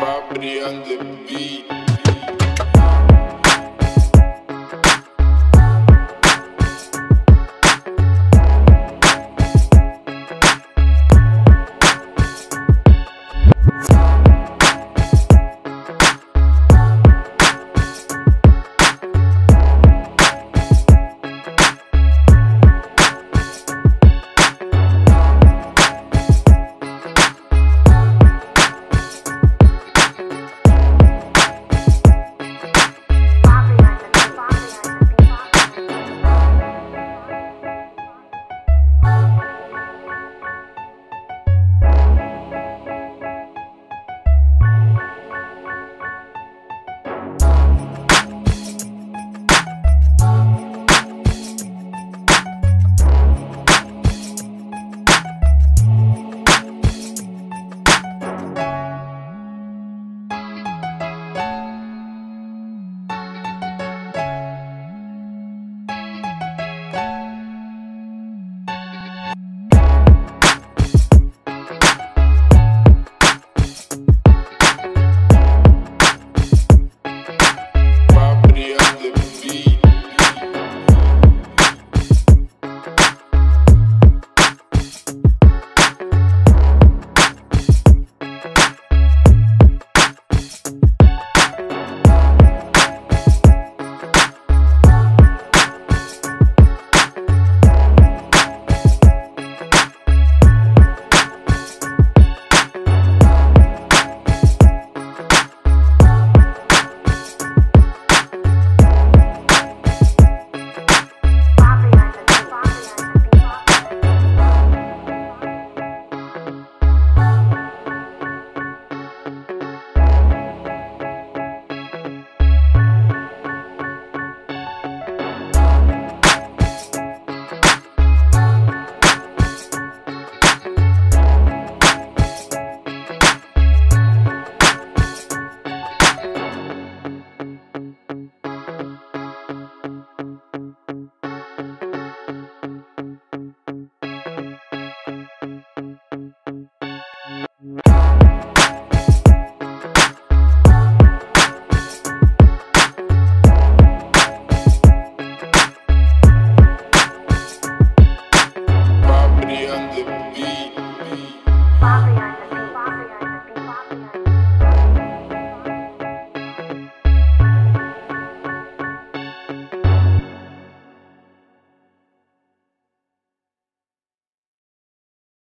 Bobby on the beat.